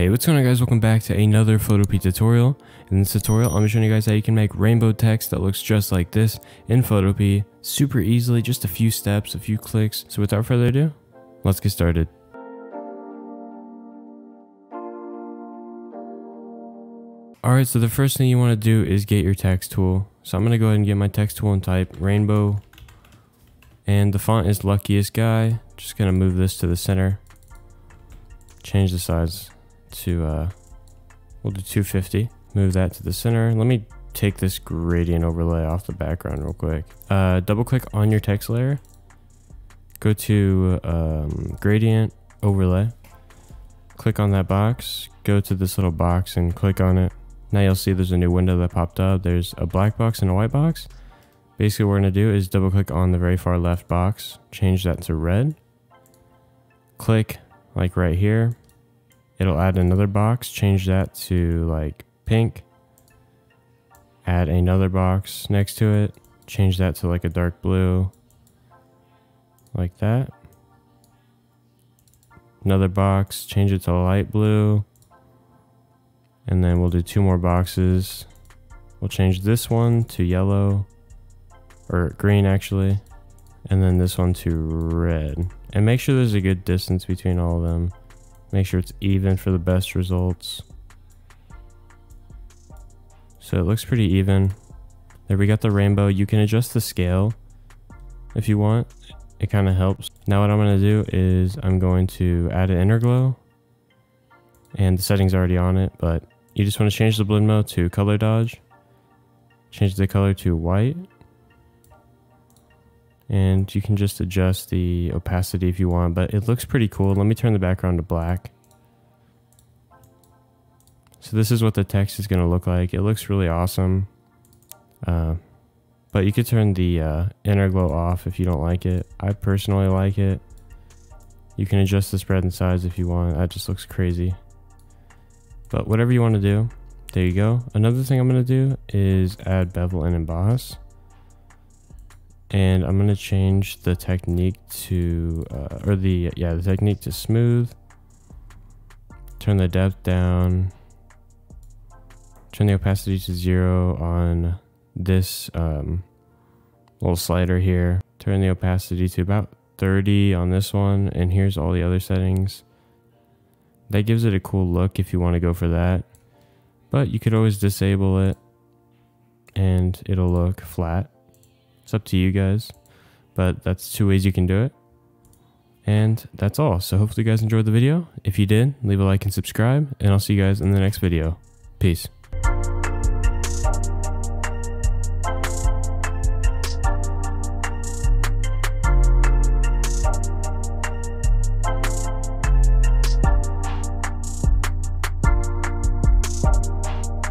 Hey, what's going on guys? Welcome back to another Photopea tutorial. In this tutorial, I'm showing you guys how you can make rainbow text that looks just like this in Photopea super easily, just a few steps, a few clicks. So without further ado, let's get started. Alright, so the first thing you want to do is get your text tool. So I'm going to go ahead and get my text tool and type rainbow. And the font is luckiest guy. Just going to move this to the center. Change the size to, uh, we'll do 250. Move that to the center. Let me take this gradient overlay off the background real quick. Uh, double click on your text layer. Go to um, gradient overlay. Click on that box. Go to this little box and click on it. Now you'll see there's a new window that popped up. There's a black box and a white box. Basically what we're to do is double click on the very far left box. Change that to red. Click like right here it'll add another box, change that to like pink, add another box next to it, change that to like a dark blue, like that. Another box, change it to light blue, and then we'll do two more boxes. We'll change this one to yellow, or green actually, and then this one to red. And make sure there's a good distance between all of them. Make sure it's even for the best results. So it looks pretty even. There we got the rainbow. You can adjust the scale if you want. It kind of helps. Now what I'm going to do is I'm going to add an inner glow. And the setting's already on it, but you just want to change the blend mode to color dodge. Change the color to white and you can just adjust the opacity if you want but it looks pretty cool. Let me turn the background to black. So this is what the text is going to look like. It looks really awesome. Uh, but you could turn the uh, inner glow off if you don't like it. I personally like it. You can adjust the spread and size if you want. That just looks crazy. But whatever you want to do there you go. Another thing I'm going to do is add bevel and emboss and I'm to change the technique to, uh, or the, yeah, the technique to smooth. Turn the depth down. Turn the opacity to zero on this um, little slider here. Turn the opacity to about 30 on this one. And here's all the other settings. That gives it a cool look if you want to go for that. But you could always disable it and it'll look flat. It's up to you guys, but that's two ways you can do it. And that's all. So hopefully you guys enjoyed the video. If you did, leave a like and subscribe, and I'll see you guys in the next video. Peace.